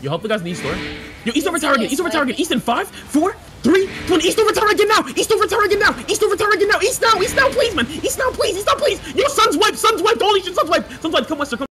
You help the guys in the east door. Yo, east over tower again. East over tower again. East in five, four, three, two, one. East over tower again now. East over tower again now. East over tower again now. East now. East now, please, man. East now, please. East now, please. Yo, sun's wiped. Sun's wiped. Holy shit, sun's wiped. Sun's wiped. Come west, come.